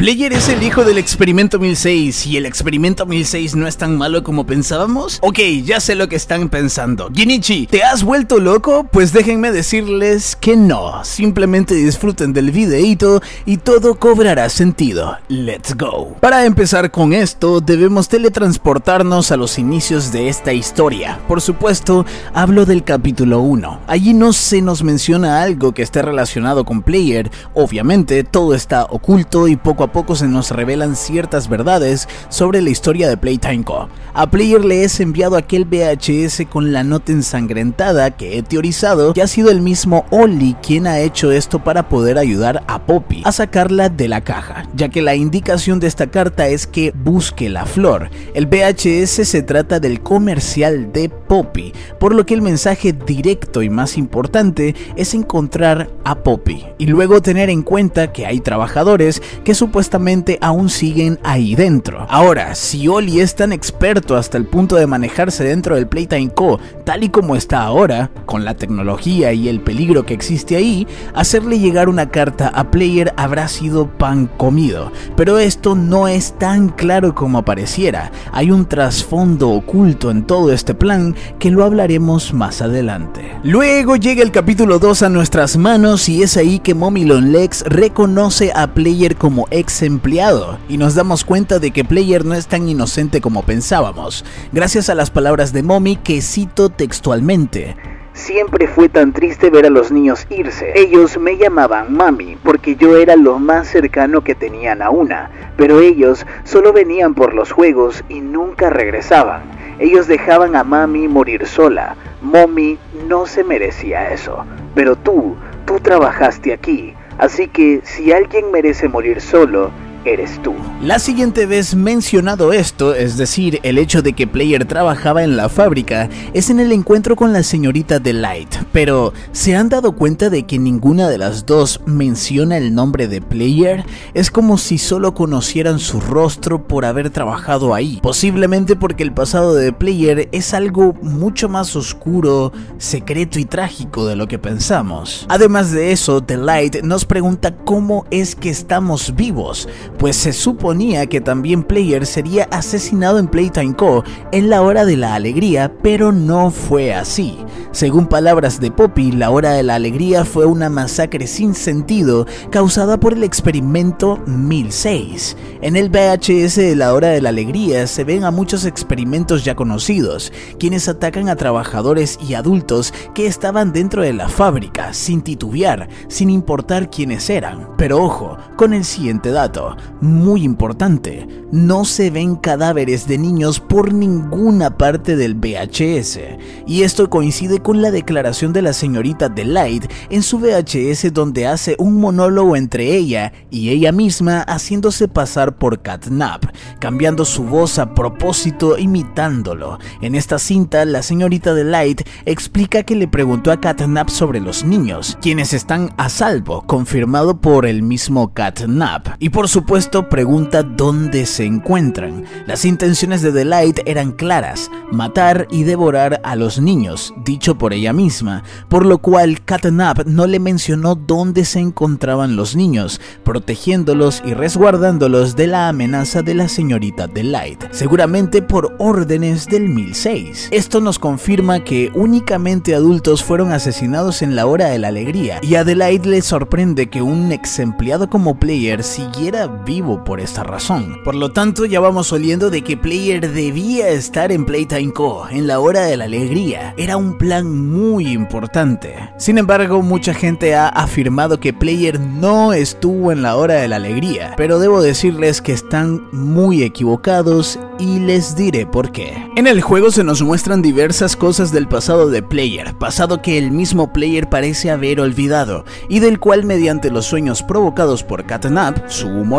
¿Player es el hijo del experimento 1006 y el experimento 1006 no es tan malo como pensábamos? Ok, ya sé lo que están pensando. Ginichi, ¿te has vuelto loco? Pues déjenme decirles que no. Simplemente disfruten del videíto y todo cobrará sentido. Let's go. Para empezar con esto, debemos teletransportarnos a los inicios de esta historia. Por supuesto, hablo del capítulo 1. Allí no se nos menciona algo que esté relacionado con Player. Obviamente, todo está oculto y poco a poco se nos revelan ciertas verdades sobre la historia de Playtime Co. A Player le es enviado aquel VHS con la nota ensangrentada que he teorizado que ha sido el mismo Oli quien ha hecho esto para poder ayudar a Poppy a sacarla de la caja, ya que la indicación de esta carta es que busque la flor. El VHS se trata del comercial de Poppy, por lo que el mensaje directo y más importante es encontrar a Poppy y luego tener en cuenta que hay trabajadores que supuestamente supuestamente aún siguen ahí dentro. Ahora, si Oli es tan experto hasta el punto de manejarse dentro del Playtime Co, tal y como está ahora, con la tecnología y el peligro que existe ahí, hacerle llegar una carta a Player habrá sido pan comido. Pero esto no es tan claro como pareciera. Hay un trasfondo oculto en todo este plan que lo hablaremos más adelante. Luego llega el capítulo 2 a nuestras manos y es ahí que Mommy Lex reconoce a Player como ex empleado y nos damos cuenta de que Player no es tan inocente como pensábamos, gracias a las palabras de Mommy que cito textualmente. Siempre fue tan triste ver a los niños irse. Ellos me llamaban mami porque yo era lo más cercano que tenían a una, pero ellos solo venían por los juegos y nunca regresaban. Ellos dejaban a mami morir sola. Mommy no se merecía eso. Pero tú, tú trabajaste aquí, Así que si alguien merece morir solo, eres tú. La siguiente vez mencionado esto, es decir, el hecho de que Player trabajaba en la fábrica, es en el encuentro con la señorita Delight, pero ¿se han dado cuenta de que ninguna de las dos menciona el nombre de Player? Es como si solo conocieran su rostro por haber trabajado ahí, posiblemente porque el pasado de Player es algo mucho más oscuro, secreto y trágico de lo que pensamos. Además de eso, Delight nos pregunta cómo es que estamos vivos, pues se suponía que también Player sería asesinado en Playtime Co. en la hora de la alegría, pero no fue así. Según palabras de Poppy, la hora de la alegría fue una masacre sin sentido causada por el experimento 1006. En el VHS de la hora de la alegría se ven a muchos experimentos ya conocidos, quienes atacan a trabajadores y adultos que estaban dentro de la fábrica, sin titubear, sin importar quiénes eran. Pero ojo, con el siguiente dato, muy importante, no se ven cadáveres de niños por ninguna parte del VHS, y esto coincide con la declaración de la señorita Delight en su VHS donde hace un monólogo entre ella y ella misma haciéndose pasar por Catnap, cambiando su voz a propósito imitándolo. En esta cinta, la señorita Delight explica que le preguntó a Catnap sobre los niños, quienes están a salvo, confirmado por el mismo Catnap, y por supuesto pregunta dónde se encuentran. Las intenciones de Delight eran claras, matar y devorar a los niños, dicho por ella misma, por lo cual Catnap no le mencionó dónde se encontraban los niños, protegiéndolos y resguardándolos de la amenaza de la señorita Delight, seguramente por órdenes del 1006. Esto nos confirma que únicamente adultos fueron asesinados en la hora de la alegría, y a Delight le sorprende que un ex empleado como Player siguiera vivo por esta razón. Por lo tanto, ya vamos oliendo de que Player debía estar en Playtime Co. en la hora de la alegría. Era un plan muy importante. Sin embargo, mucha gente ha afirmado que Player no estuvo en la hora de la alegría, pero debo decirles que están muy equivocados y les diré por qué. En el juego se nos muestran diversas cosas del pasado de Player, pasado que el mismo Player parece haber olvidado, y del cual mediante los sueños provocados por Catnap, su humo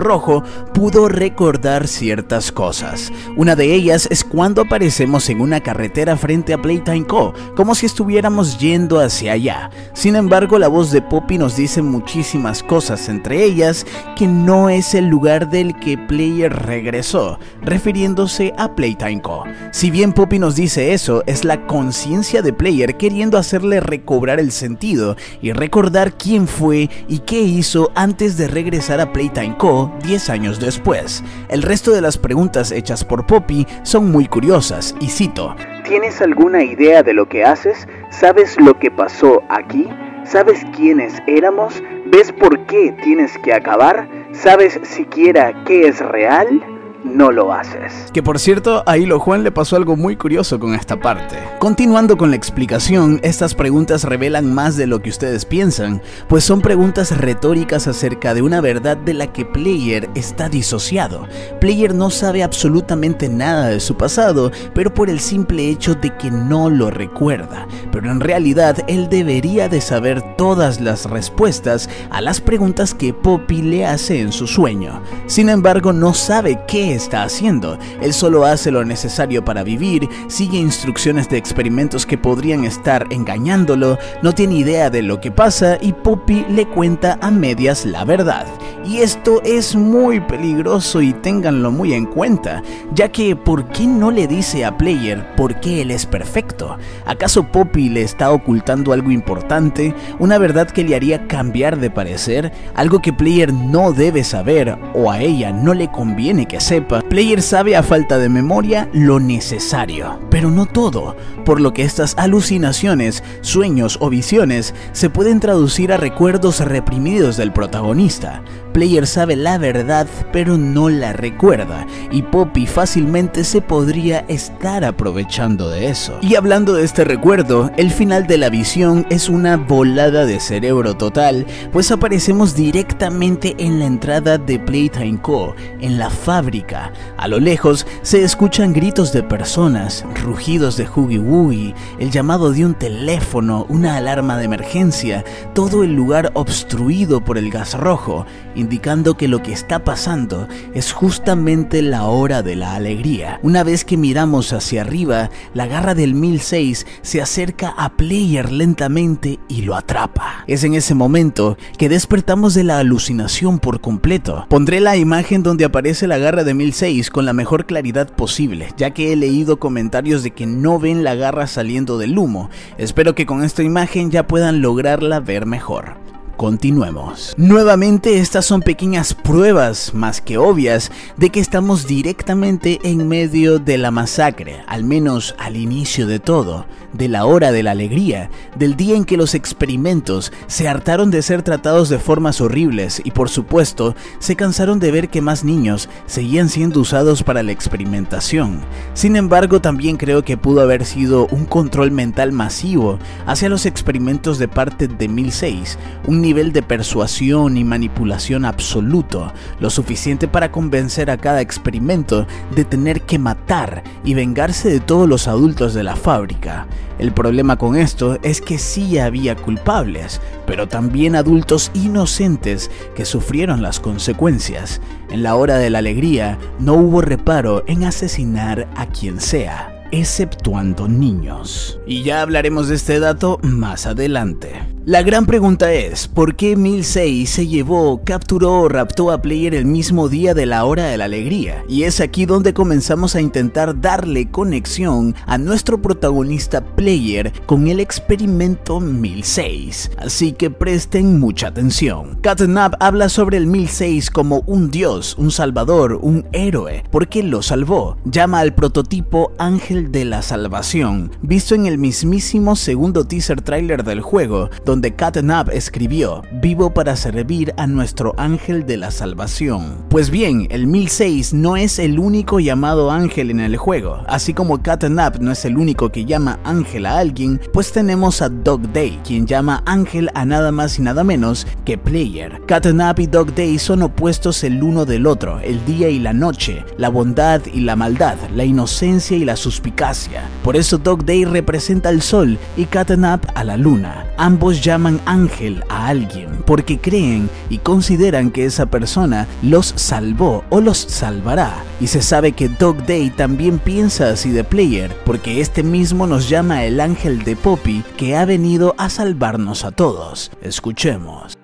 pudo recordar ciertas cosas. Una de ellas es cuando aparecemos en una carretera frente a Playtime Co., como si estuviéramos yendo hacia allá. Sin embargo, la voz de Poppy nos dice muchísimas cosas, entre ellas que no es el lugar del que Player regresó, refiriéndose a Playtime Co. Si bien Poppy nos dice eso, es la conciencia de Player queriendo hacerle recobrar el sentido y recordar quién fue y qué hizo antes de regresar a Playtime Co 10 años después. El resto de las preguntas hechas por Poppy son muy curiosas, y cito, ¿Tienes alguna idea de lo que haces? ¿Sabes lo que pasó aquí? ¿Sabes quiénes éramos? ¿Ves por qué tienes que acabar? ¿Sabes siquiera qué es real? No lo haces. Que por cierto, a Hilo Juan le pasó algo muy curioso con esta parte. Continuando con la explicación, estas preguntas revelan más de lo que ustedes piensan, pues son preguntas retóricas acerca de una verdad de la que Player está disociado. Player no sabe absolutamente nada de su pasado, pero por el simple hecho de que no lo recuerda. Pero en realidad él debería de saber todas las respuestas a las preguntas que Poppy le hace en su sueño. Sin embargo, no sabe qué está haciendo. Él solo hace lo necesario para vivir, sigue instrucciones de experimentos que podrían estar engañándolo, no tiene idea de lo que pasa y Poppy le cuenta a medias la verdad. Y esto es muy peligroso y ténganlo muy en cuenta, ya que ¿por qué no le dice a Player por qué él es perfecto? ¿Acaso Poppy le está ocultando algo importante? ¿Una verdad que le haría cambiar de parecer? ¿Algo que Player no debe saber o a ella no le conviene que sepa? Player sabe a falta de memoria lo necesario, pero no todo, por lo que estas alucinaciones, sueños o visiones se pueden traducir a recuerdos reprimidos del protagonista. Player sabe la verdad pero no la recuerda y Poppy fácilmente se podría estar aprovechando de eso. Y hablando de este recuerdo, el final de la visión es una volada de cerebro total, pues aparecemos directamente en la entrada de Playtime Co, en la fábrica. A lo lejos se escuchan gritos de personas, rugidos de Hoogie Woogie, el llamado de un teléfono, una alarma de emergencia, todo el lugar obstruido por el gas rojo indicando que lo que está pasando es justamente la hora de la alegría. Una vez que miramos hacia arriba, la garra del 1006 se acerca a Player lentamente y lo atrapa. Es en ese momento que despertamos de la alucinación por completo. Pondré la imagen donde aparece la garra de 1006 con la mejor claridad posible, ya que he leído comentarios de que no ven la garra saliendo del humo. Espero que con esta imagen ya puedan lograrla ver mejor. Continuemos. Nuevamente estas son pequeñas pruebas, más que obvias, de que estamos directamente en medio de la masacre, al menos al inicio de todo, de la hora de la alegría, del día en que los experimentos se hartaron de ser tratados de formas horribles y por supuesto se cansaron de ver que más niños seguían siendo usados para la experimentación. Sin embargo, también creo que pudo haber sido un control mental masivo hacia los experimentos de parte de 1006, un nivel de persuasión y manipulación absoluto, lo suficiente para convencer a cada experimento de tener que matar y vengarse de todos los adultos de la fábrica. El problema con esto es que sí había culpables, pero también adultos inocentes que sufrieron las consecuencias. En la hora de la alegría no hubo reparo en asesinar a quien sea, exceptuando niños. Y ya hablaremos de este dato más adelante. La gran pregunta es, ¿por qué 1006 se llevó, capturó o raptó a Player el mismo día de la hora de la alegría? Y es aquí donde comenzamos a intentar darle conexión a nuestro protagonista Player con el experimento 1006. Así que presten mucha atención. Catnap habla sobre el 1006 como un dios, un salvador, un héroe, porque lo salvó. Llama al prototipo Ángel de la Salvación, visto en el mismísimo segundo teaser trailer del juego, Catnap escribió, vivo para servir a nuestro ángel de la salvación. Pues bien, el 1006 no es el único llamado ángel en el juego, así como Catnap no es el único que llama ángel a alguien, pues tenemos a Dog Day, quien llama ángel a nada más y nada menos que Player. Catnap y Dog Day son opuestos el uno del otro, el día y la noche, la bondad y la maldad, la inocencia y la suspicacia. Por eso Dog Day representa al sol y Catnap a la luna. Ambos llaman ángel a alguien porque creen y consideran que esa persona los salvó o los salvará. Y se sabe que Dog Day también piensa así de Player porque este mismo nos llama el ángel de Poppy que ha venido a salvarnos a todos. Escuchemos.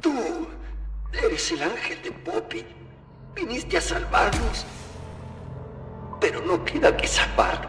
Tú eres el ángel de Poppy. Viniste a salvarnos. Pero no queda que salvar.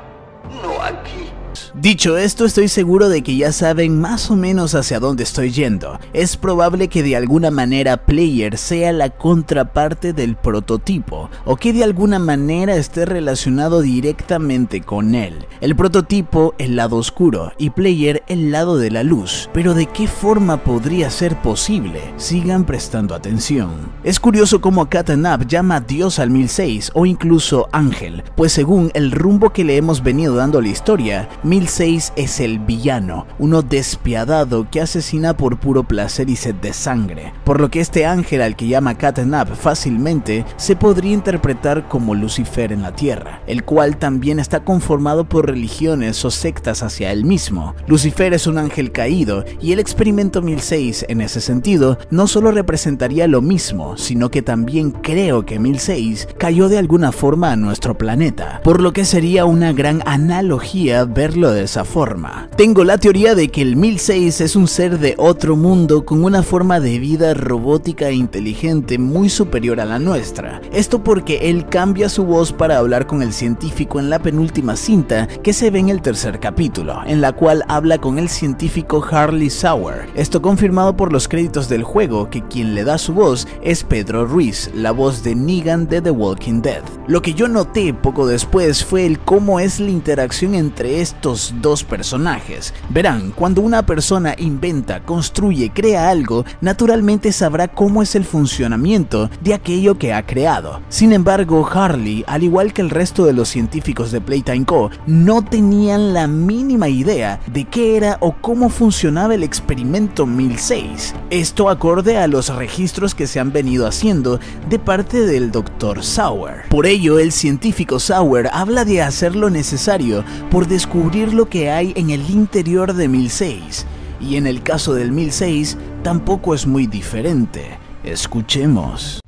No aquí. Dicho esto, estoy seguro de que ya saben más o menos hacia dónde estoy yendo. Es probable que de alguna manera Player sea la contraparte del prototipo, o que de alguna manera esté relacionado directamente con él. El prototipo, el lado oscuro, y Player, el lado de la luz. Pero ¿de qué forma podría ser posible? Sigan prestando atención. Es curioso cómo Katanab llama Dios al 1006 o incluso Ángel, pues según el rumbo que le hemos venido dando a la historia, 1006 es el villano, uno despiadado que asesina por puro placer y sed de sangre, por lo que este ángel al que llama Catanab fácilmente se podría interpretar como Lucifer en la tierra, el cual también está conformado por religiones o sectas hacia él mismo. Lucifer es un ángel caído y el experimento 1006 en ese sentido no solo representaría lo mismo, sino que también creo que 1006 cayó de alguna forma a nuestro planeta, por lo que sería una gran analogía de esa forma. Tengo la teoría de que el 1006 es un ser de otro mundo con una forma de vida robótica e inteligente muy superior a la nuestra. Esto porque él cambia su voz para hablar con el científico en la penúltima cinta que se ve en el tercer capítulo, en la cual habla con el científico Harley Sauer. Esto confirmado por los créditos del juego que quien le da su voz es Pedro Ruiz, la voz de Negan de The Walking Dead. Lo que yo noté poco después fue el cómo es la interacción entre estos dos personajes. Verán, cuando una persona inventa, construye, crea algo, naturalmente sabrá cómo es el funcionamiento de aquello que ha creado. Sin embargo, Harley, al igual que el resto de los científicos de Playtime Co., no tenían la mínima idea de qué era o cómo funcionaba el experimento 1006. Esto acorde a los registros que se han venido haciendo de parte del Dr. Sauer. Por ello, el científico Sauer habla de hacer lo necesario por descubrir lo que hay en el interior de 1006. Y en el caso del 1006 tampoco es muy diferente. Escuchemos.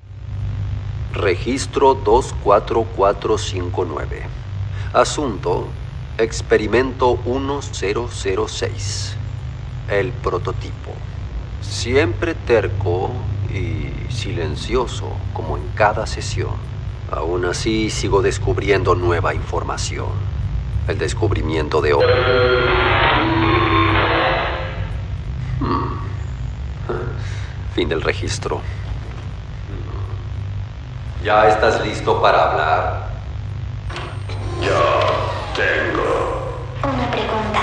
Registro 24459. Asunto Experimento 1006. El prototipo. Siempre terco y silencioso como en cada sesión. Aún así sigo descubriendo nueva información. El descubrimiento de hoy. Hmm. Fin del registro. ¿Ya estás listo para hablar? Yo tengo Una pregunta.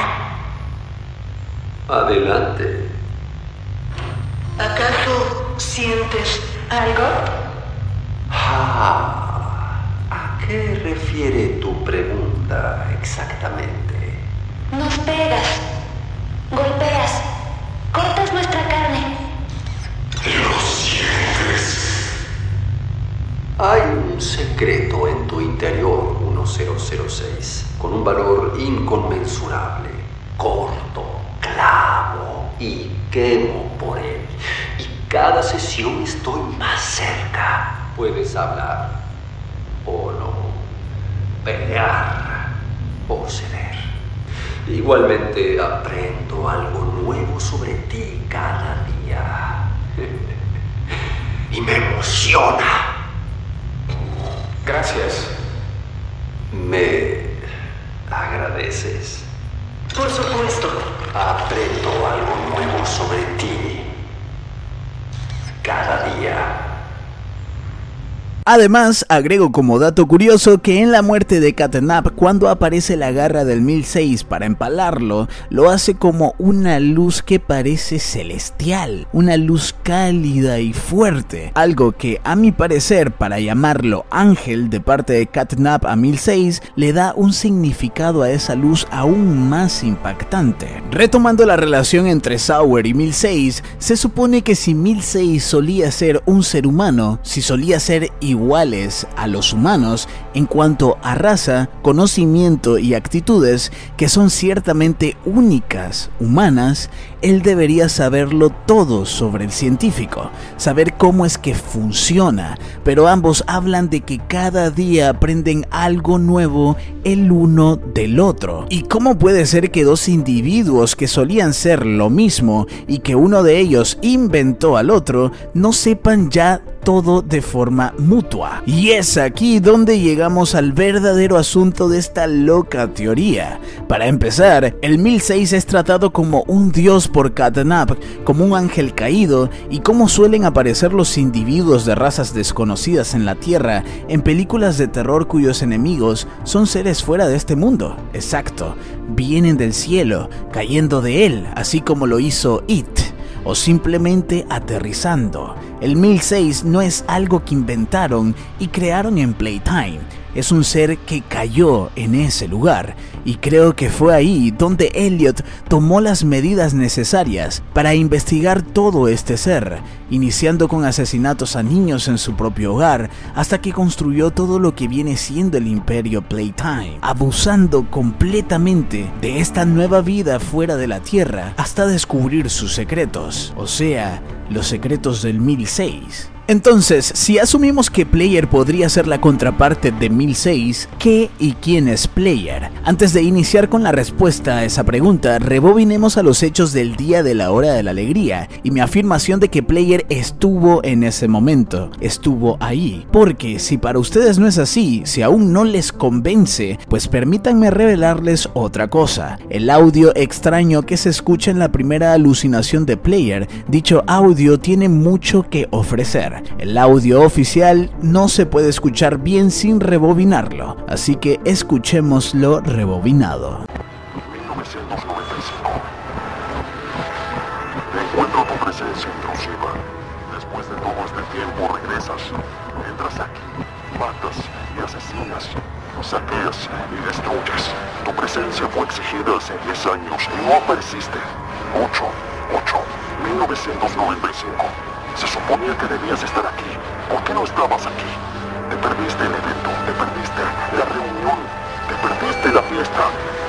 Adelante. ¿Acaso sientes algo? Ah, ¿A qué refiere tu pregunta exactamente? Nos pegas, golpeas, cortas nuestra carne. lo sientes. Hay un secreto en tu interior, 1006, con un valor inconmensurable. Corto, clavo y quemo por él. Y cada sesión estoy más cerca. Puedes hablar o no, pelear o ceder. Igualmente aprendo algo nuevo sobre ti cada día. y me emociona. Gracias. ¿Me agradeces? Por supuesto. Aprendo algo nuevo sobre ti. Cada día. Además, agrego como dato curioso que en la muerte de Catanap, cuando aparece la garra del 1006 para empalarlo, lo hace como una luz que parece celestial, una luz cálida y fuerte, algo que a mi parecer, para llamarlo ángel de parte de Catnap a 1006, le da un significado a esa luz aún más impactante. Retomando la relación entre Sauer y 1006, se supone que si 1006 solía ser un ser humano, si solía ser iguales a los humanos en cuanto a raza, conocimiento y actitudes que son ciertamente únicas, humanas, él debería saberlo todo sobre el científico, saber cómo es que funciona, pero ambos hablan de que cada día aprenden algo nuevo el uno del otro. ¿Y cómo puede ser que dos individuos que solían ser lo mismo y que uno de ellos inventó al otro no sepan ya todo de forma mutua. Y es aquí donde llegamos al verdadero asunto de esta loca teoría. Para empezar, el 1006 es tratado como un dios por Catnap, como un ángel caído y como suelen aparecer los individuos de razas desconocidas en la Tierra en películas de terror cuyos enemigos son seres fuera de este mundo. Exacto, vienen del cielo, cayendo de él, así como lo hizo It o simplemente aterrizando. El 1006 no es algo que inventaron y crearon en Playtime, es un ser que cayó en ese lugar y creo que fue ahí donde Elliot tomó las medidas necesarias para investigar todo este ser, iniciando con asesinatos a niños en su propio hogar hasta que construyó todo lo que viene siendo el imperio Playtime, abusando completamente de esta nueva vida fuera de la Tierra hasta descubrir sus secretos, o sea, los secretos del 1006. Entonces, si asumimos que Player podría ser la contraparte de 1006, ¿qué y quién es Player? Antes de iniciar con la respuesta a esa pregunta, rebobinemos a los hechos del día de la hora de la alegría y mi afirmación de que Player estuvo en ese momento, estuvo ahí. Porque si para ustedes no es así, si aún no les convence, pues permítanme revelarles otra cosa. El audio extraño que se escucha en la primera alucinación de Player, dicho audio tiene mucho que ofrecer. El audio oficial no se puede escuchar bien sin rebobinarlo, así que escuchémoslo rebobinado. 1995. Encuentro tu presencia intrusiva. Después de todo este tiempo regresas. Entras aquí, matas y asesinas. Saqueas y destruyes. Tu presencia fue exigida hace 10 años y no apareciste. 8, 8, 1995. Se suponía que debías estar aquí. ¿Por qué no estabas aquí? Te perdiste el evento, te perdiste la reunión, te perdiste la fiesta.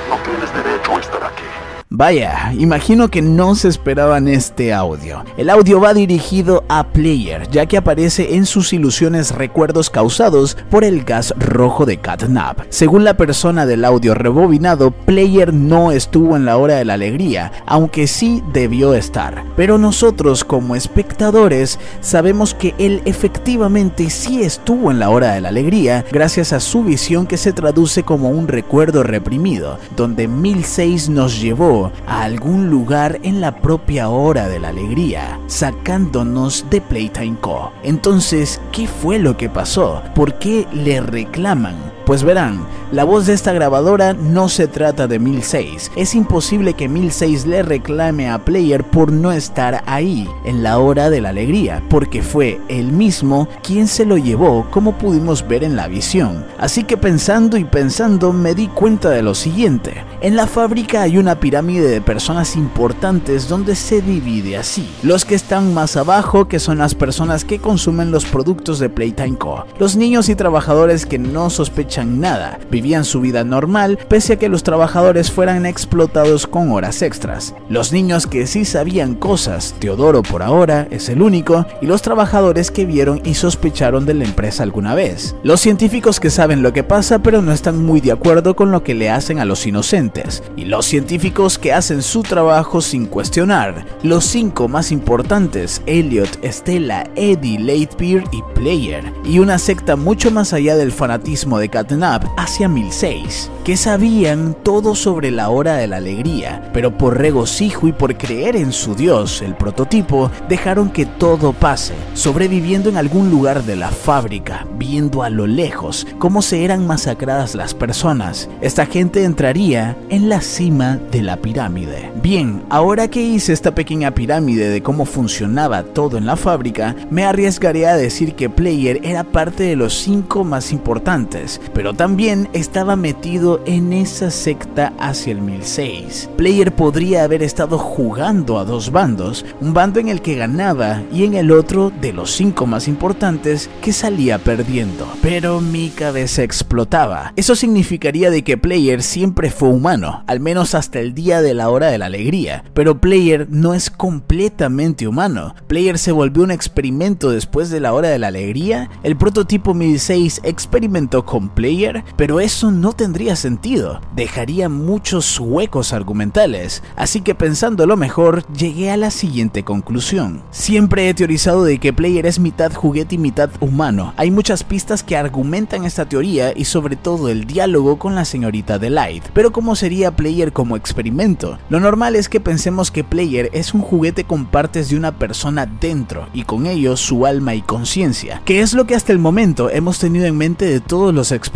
No tienes derecho a estar aquí. Vaya, imagino que no se esperaban este audio. El audio va dirigido a Player, ya que aparece en sus ilusiones recuerdos causados por el gas rojo de Catnap. Según la persona del audio rebobinado, Player no estuvo en la hora de la alegría, aunque sí debió estar. Pero nosotros como espectadores sabemos que él efectivamente sí estuvo en la hora de la alegría gracias a su visión que se traduce como un recuerdo reprimido, donde 1006 nos llevó a algún lugar en la propia hora de la alegría, sacándonos de Playtime Co. Entonces, ¿qué fue lo que pasó? ¿Por qué le reclaman? Pues verán, la voz de esta grabadora no se trata de 1006. Es imposible que 1006 le reclame a Player por no estar ahí en la hora de la alegría, porque fue él mismo quien se lo llevó, como pudimos ver en la visión. Así que pensando y pensando me di cuenta de lo siguiente. En la fábrica hay una pirámide de personas importantes donde se divide así. Los que están más abajo, que son las personas que consumen los productos de Playtime Co. Los niños y trabajadores que no sospechan nada, vivían su vida normal pese a que los trabajadores fueran explotados con horas extras. Los niños que sí sabían cosas, Teodoro por ahora es el único, y los trabajadores que vieron y sospecharon de la empresa alguna vez. Los científicos que saben lo que pasa pero no están muy de acuerdo con lo que le hacen a los inocentes, y los científicos que hacen su trabajo sin cuestionar. Los cinco más importantes, Elliot, Stella, Eddie, Latebeer y Player, y una secta mucho más allá del fanatismo de cada hacia 1006, que sabían todo sobre la hora de la alegría, pero por regocijo y por creer en su dios, el prototipo, dejaron que todo pase, sobreviviendo en algún lugar de la fábrica, viendo a lo lejos cómo se eran masacradas las personas. Esta gente entraría en la cima de la pirámide. Bien, ahora que hice esta pequeña pirámide de cómo funcionaba todo en la fábrica, me arriesgaré a decir que Player era parte de los cinco más importantes, pero también estaba metido en esa secta hacia el 1006. Player podría haber estado jugando a dos bandos, un bando en el que ganaba y en el otro de los cinco más importantes que salía perdiendo. Pero mi cabeza explotaba. Eso significaría de que Player siempre fue humano, al menos hasta el día de la hora de la alegría. Pero Player no es completamente humano. Player se volvió un experimento después de la hora de la alegría. El prototipo 1006 experimentó con Player, pero eso no tendría sentido, dejaría muchos huecos argumentales, así que pensándolo mejor, llegué a la siguiente conclusión. Siempre he teorizado de que Player es mitad juguete y mitad humano, hay muchas pistas que argumentan esta teoría y sobre todo el diálogo con la señorita Delight, pero ¿cómo sería Player como experimento? Lo normal es que pensemos que Player es un juguete con partes de una persona dentro y con ello su alma y conciencia, que es lo que hasta el momento hemos tenido en mente de todos los experimentos,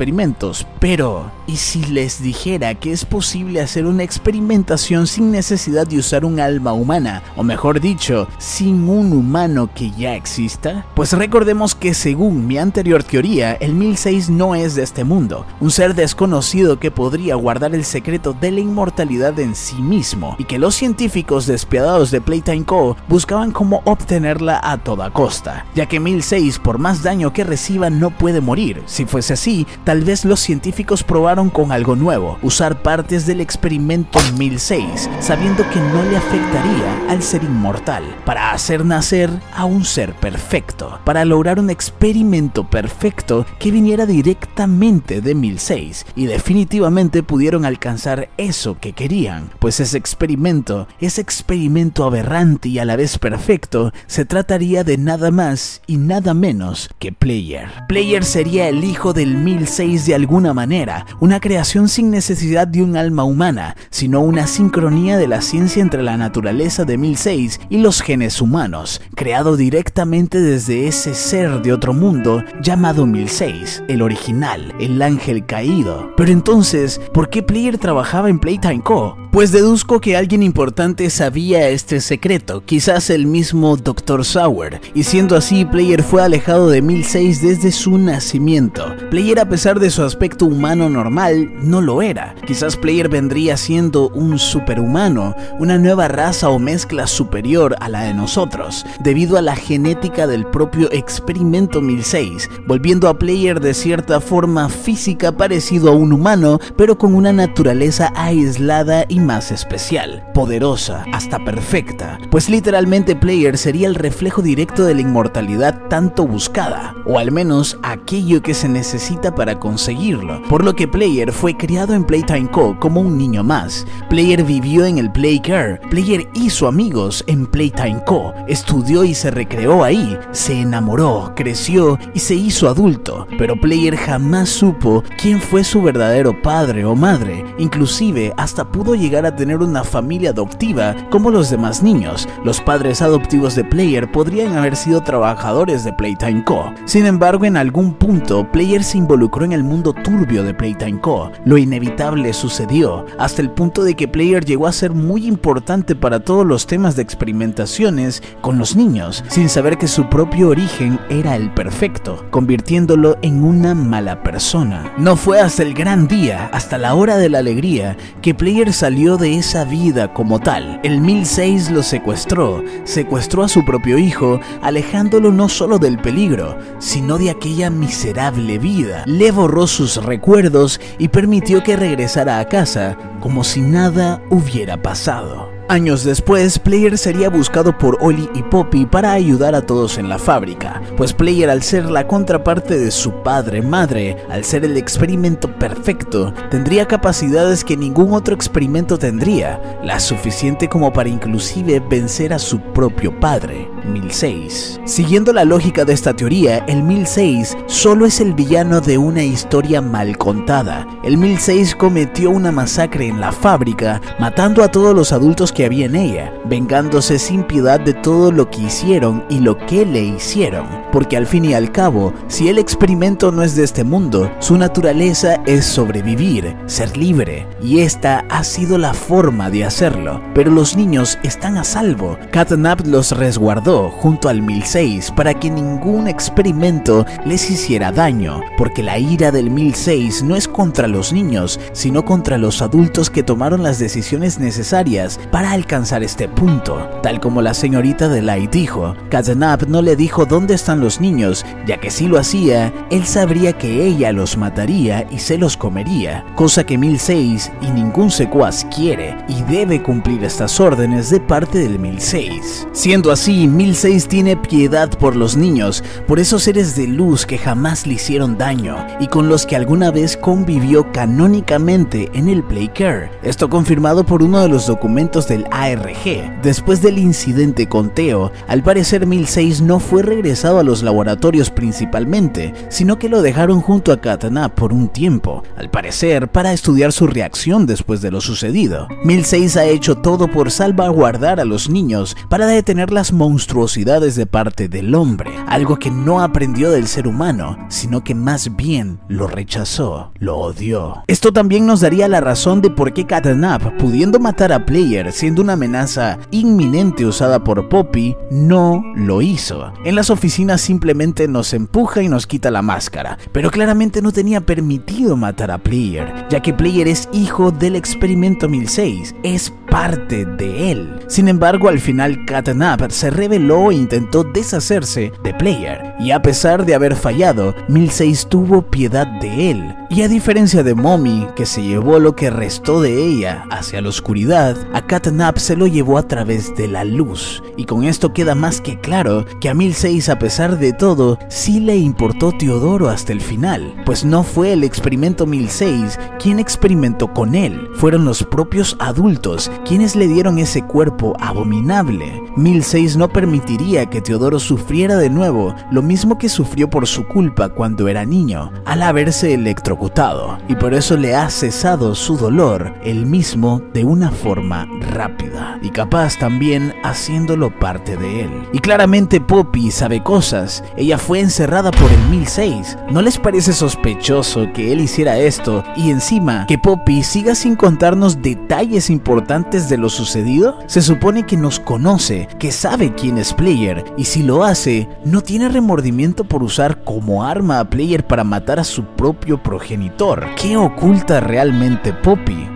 pero ¿y si les dijera que es posible hacer una experimentación sin necesidad de usar un alma humana, o mejor dicho, sin un humano que ya exista? Pues recordemos que según mi anterior teoría, el 1006 no es de este mundo, un ser desconocido que podría guardar el secreto de la inmortalidad en sí mismo, y que los científicos despiadados de Playtime Co. buscaban cómo obtenerla a toda costa, ya que 1006 por más daño que reciba no puede morir. Si fuese así, tal vez los científicos probaron con algo nuevo, usar partes del experimento 1006, sabiendo que no le afectaría al ser inmortal, para hacer nacer a un ser perfecto, para lograr un experimento perfecto que viniera directamente de 1006 y definitivamente pudieron alcanzar eso que querían, pues ese experimento, ese experimento aberrante y a la vez perfecto, se trataría de nada más y nada menos que Player. Player sería el hijo del 1006 de alguna manera, una creación sin necesidad de un alma humana, sino una sincronía de la ciencia entre la naturaleza de 1006 y los genes humanos, creado directamente desde ese ser de otro mundo llamado 1006, el original, el ángel caído. Pero entonces, ¿por qué Player trabajaba en Playtime Co? Pues deduzco que alguien importante sabía este secreto, quizás el mismo Dr. Sauer, y siendo así, Player fue alejado de 1006 desde su nacimiento. Player a pesar de su aspecto humano normal, no lo era. Quizás Player vendría siendo un superhumano, una nueva raza o mezcla superior a la de nosotros, debido a la genética del propio experimento 1006, volviendo a Player de cierta forma física parecido a un humano, pero con una naturaleza aislada y más especial, poderosa, hasta perfecta, pues literalmente Player sería el reflejo directo de la inmortalidad tanto buscada, o al menos aquello que se necesita para conseguirlo, por lo que Player fue criado en Playtime Co. como un niño más. Player vivió en el Playcare, Player hizo amigos en Playtime Co., estudió y se recreó ahí, se enamoró, creció y se hizo adulto, pero Player jamás supo quién fue su verdadero padre o madre, inclusive hasta pudo llegar a tener una familia adoptiva como los demás niños. Los padres adoptivos de Player podrían haber sido trabajadores de Playtime Co. Sin embargo, en algún punto, Player se involucró en el mundo turbio de Playtime Co. Lo inevitable sucedió, hasta el punto de que Player llegó a ser muy importante para todos los temas de experimentaciones con los niños, sin saber que su propio origen era el perfecto, convirtiéndolo en una mala persona. No fue hasta el gran día, hasta la hora de la alegría, que Player salió de esa vida como tal. El 1006 lo secuestró, secuestró a su propio hijo, alejándolo no solo del peligro, sino de aquella miserable vida. Le borró sus recuerdos y permitió que regresara a casa como si nada hubiera pasado. Años después, Player sería buscado por Oli y Poppy para ayudar a todos en la fábrica, pues Player al ser la contraparte de su padre-madre, al ser el experimento perfecto, tendría capacidades que ningún otro experimento tendría, la suficiente como para inclusive vencer a su propio padre, 1006. Siguiendo la lógica de esta teoría, el 1006 solo es el villano de una historia mal contada. El 1006 cometió una masacre en la fábrica, matando a todos los adultos que había en ella, vengándose sin piedad de todo lo que hicieron y lo que le hicieron. Porque al fin y al cabo, si el experimento no es de este mundo, su naturaleza es sobrevivir, ser libre, y esta ha sido la forma de hacerlo. Pero los niños están a salvo. Catnap los resguardó junto al 1006 para que ningún experimento les hiciera daño, porque la ira del 1006 no es contra los niños, sino contra los adultos que tomaron las decisiones necesarias para alcanzar este punto. Tal como la señorita de Light dijo, Catnap no le dijo dónde están los niños, ya que si lo hacía, él sabría que ella los mataría y se los comería, cosa que 1006 y ningún secuaz quiere y debe cumplir estas órdenes de parte del 1006. Siendo así, 1006 tiene piedad por los niños, por esos seres de luz que jamás le hicieron daño y con los que alguna vez convivió canónicamente en el Playcare. Esto confirmado por uno de los documentos del ARG. Después del incidente con Teo, al parecer 1006 no fue regresado a los laboratorios principalmente, sino que lo dejaron junto a Katana por un tiempo, al parecer para estudiar su reacción después de lo sucedido. 1006 ha hecho todo por salvaguardar a los niños para detener las de parte del hombre, algo que no aprendió del ser humano, sino que más bien lo rechazó, lo odió. Esto también nos daría la razón de por qué Katanap, pudiendo matar a Player siendo una amenaza inminente usada por Poppy, no lo hizo. En las oficinas simplemente nos empuja y nos quita la máscara, pero claramente no tenía permitido matar a Player, ya que Player es hijo del experimento 1006, es parte de él. Sin embargo, al final Katanap se rebeló e intentó deshacerse de Player, y a pesar de haber fallado, 1006 tuvo piedad de él. Y a diferencia de Mommy, que se llevó lo que restó de ella hacia la oscuridad, a Katanap se lo llevó a través de la luz. Y con esto queda más que claro que a 1006 a pesar de todo, sí le importó Teodoro hasta el final, pues no fue el experimento 1006 quien experimentó con él, fueron los propios adultos quienes le dieron ese cuerpo abominable. 1006 no permitiría que Teodoro sufriera de nuevo lo mismo que sufrió por su culpa cuando era niño, al haberse electrocutado, y por eso le ha cesado su dolor él mismo de una forma rápida, y capaz también haciéndolo parte de él. Y claramente Poppy sabe cosas, ella fue encerrada por el 1006, ¿no les parece sospechoso que él hiciera esto y encima que Poppy siga sin contarnos detalles importantes de lo sucedido? Se supone que nos conoce, que sabe quién Player, y si lo hace, no tiene remordimiento por usar como arma a Player para matar a su propio progenitor. ¿Qué oculta realmente Poppy?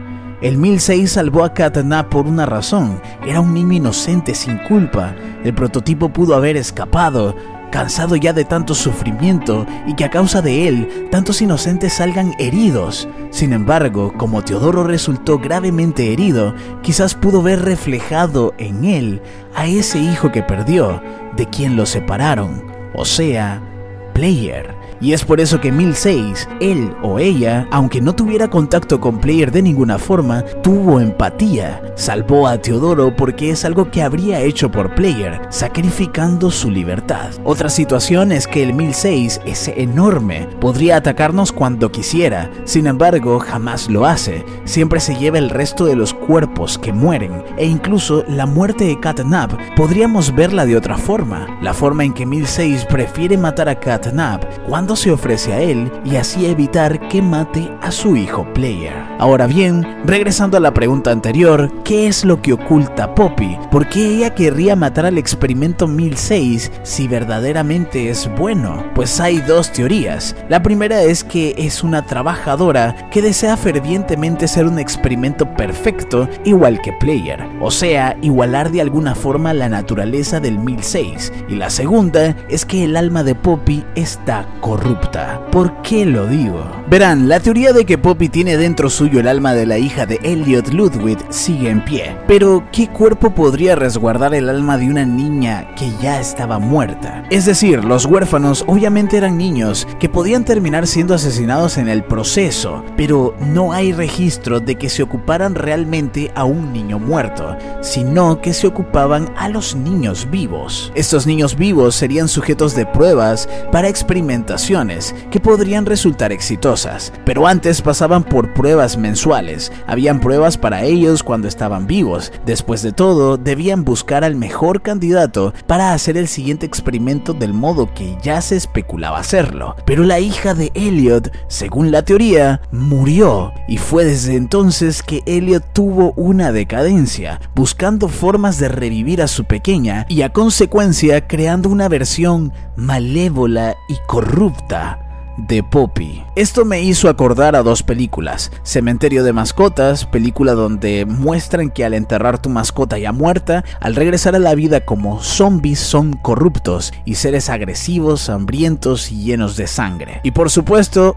El 1006 salvó a Katana por una razón, era un niño inocente sin culpa, el prototipo pudo haber escapado, cansado ya de tanto sufrimiento y que a causa de él tantos inocentes salgan heridos. Sin embargo, como Teodoro resultó gravemente herido, quizás pudo ver reflejado en él a ese hijo que perdió, de quien lo separaron, o sea, Player. Y es por eso que 1006, él o ella, aunque no tuviera contacto con Player de ninguna forma, tuvo empatía. Salvó a Teodoro porque es algo que habría hecho por Player, sacrificando su libertad. Otra situación es que el 1006 es enorme, podría atacarnos cuando quisiera, sin embargo jamás lo hace, siempre se lleva el resto de los cuerpos que mueren, e incluso la muerte de Catnap podríamos verla de otra forma, la forma en que 1006 prefiere matar a Catnap cuando se ofrece a él y así evitar que mate a su hijo Player. Ahora bien, regresando a la pregunta anterior, ¿qué es lo que oculta Poppy? ¿Por qué ella querría matar al experimento 1006 si verdaderamente es bueno? Pues hay dos teorías. La primera es que es una trabajadora que desea fervientemente ser un experimento perfecto igual que Player, o sea, igualar de alguna forma la naturaleza del 1006. Y la segunda es que el alma de Poppy está corrupta ¿Por qué lo digo? Verán, la teoría de que Poppy tiene dentro suyo el alma de la hija de Elliot Ludwig sigue en pie. Pero, ¿qué cuerpo podría resguardar el alma de una niña que ya estaba muerta? Es decir, los huérfanos obviamente eran niños que podían terminar siendo asesinados en el proceso, pero no hay registro de que se ocuparan realmente a un niño muerto, sino que se ocupaban a los niños vivos. Estos niños vivos serían sujetos de pruebas para experimentación que podrían resultar exitosas, pero antes pasaban por pruebas mensuales, habían pruebas para ellos cuando estaban vivos, después de todo debían buscar al mejor candidato para hacer el siguiente experimento del modo que ya se especulaba hacerlo, pero la hija de Elliot, según la teoría, murió y fue desde entonces que Elliot tuvo una decadencia, buscando formas de revivir a su pequeña y a consecuencia creando una versión malévola y corrupta Gupta de Poppy. Esto me hizo acordar a dos películas, Cementerio de Mascotas, película donde muestran que al enterrar tu mascota ya muerta, al regresar a la vida como zombies son corruptos y seres agresivos, hambrientos y llenos de sangre. Y por supuesto,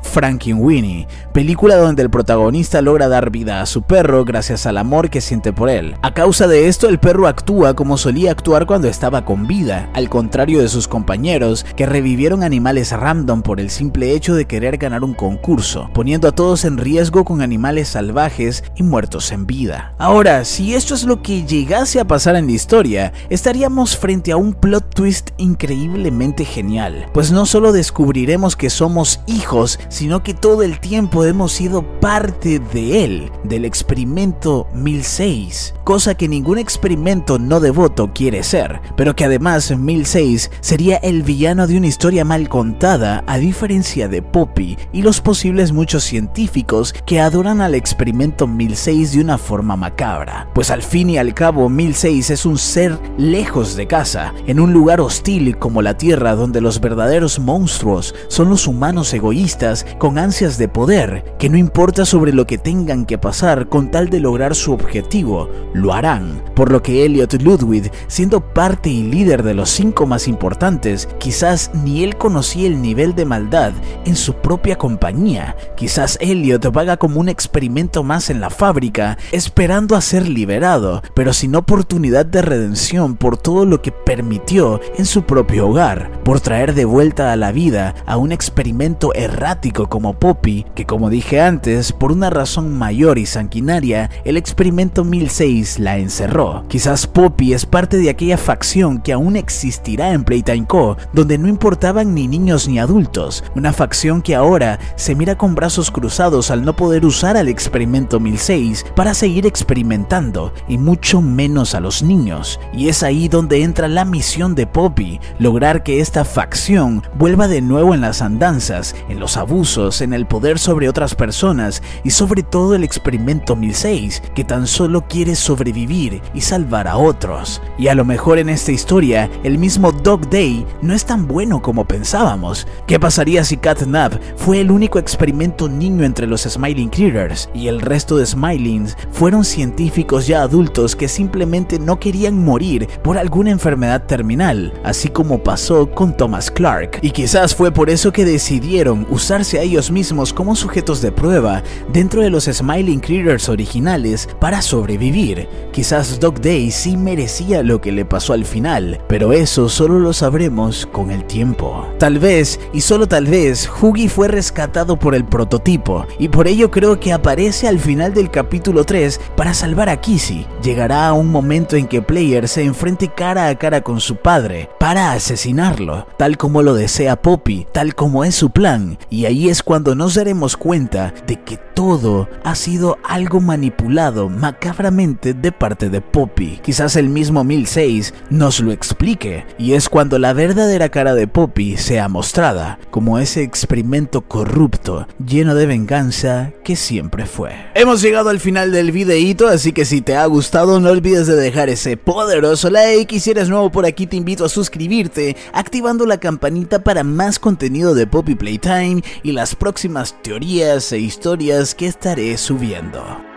Winnie, película donde el protagonista logra dar vida a su perro gracias al amor que siente por él. A causa de esto, el perro actúa como solía actuar cuando estaba con vida, al contrario de sus compañeros que revivieron animales random por el simple hecho de querer ganar un concurso, poniendo a todos en riesgo con animales salvajes y muertos en vida. Ahora, si esto es lo que llegase a pasar en la historia, estaríamos frente a un plot twist increíblemente genial, pues no solo descubriremos que somos hijos, sino que todo el tiempo hemos sido parte de él, del experimento 1006, cosa que ningún experimento no devoto quiere ser, pero que además 1006 sería el villano de una historia mal contada, a diferencia de Poppy y los posibles muchos científicos que adoran al experimento 1006 de una forma macabra, pues al fin y al cabo 1006 es un ser lejos de casa, en un lugar hostil como la Tierra donde los verdaderos monstruos son los humanos egoístas con ansias de poder, que no importa sobre lo que tengan que pasar con tal de lograr su objetivo, lo harán, por lo que Elliot Ludwig, siendo parte y líder de los cinco más importantes, quizás ni él conocía el nivel de maldad en su propia compañía, quizás Elliot vaga como un experimento más en la fábrica, esperando a ser liberado, pero sin oportunidad de redención por todo lo que permitió en su propio hogar, por traer de vuelta a la vida a un experimento errático como Poppy, que como dije antes, por una razón mayor y sanguinaria, el experimento 1006 la encerró. Quizás Poppy es parte de aquella facción que aún existirá en Playtime Co., donde no importaban ni niños ni adultos, una facción que ahora se mira con brazos cruzados al no poder usar al experimento 1006 para seguir experimentando, y mucho menos a los niños. Y es ahí donde entra la misión de Poppy, lograr que esta facción vuelva de nuevo en las andanzas, en los abusos, en el poder sobre otras personas y sobre todo el experimento 1006, que tan solo quiere sobrevivir y salvar a otros. Y a lo mejor en esta historia, el mismo Dog Day no es tan bueno como pensábamos. ¿Qué pasaría si Catnap fue el único experimento niño entre los Smiling Critters y el resto de Smilings fueron científicos ya adultos que simplemente no querían morir por alguna enfermedad terminal, así como pasó con Thomas Clark? Y quizás fue por eso que decidieron usarse a ellos mismos como sujetos de prueba dentro de los Smiling Critters originales para sobrevivir. Quizás Dog Day sí merecía lo que le pasó al final, pero eso solo lo sabremos con el tiempo. Tal vez, y solo tal vez, Huggy fue rescatado por el prototipo, y por ello creo que aparece al final del capítulo 3 para salvar a Kissy. Llegará un momento en que Player se enfrente cara a cara con su padre para asesinarlo, tal como lo desea Poppy, tal como es su plan, y ahí es cuando nos daremos cuenta de que todo ha sido algo manipulado macabramente de parte de Poppy. Quizás el mismo 1006 nos lo explique, y es cuando la verdadera cara de Poppy sea mostrada, como experimento corrupto, lleno de venganza que siempre fue. Hemos llegado al final del videíto, así que si te ha gustado no olvides de dejar ese poderoso like y si eres nuevo por aquí te invito a suscribirte, activando la campanita para más contenido de Poppy Playtime y las próximas teorías e historias que estaré subiendo.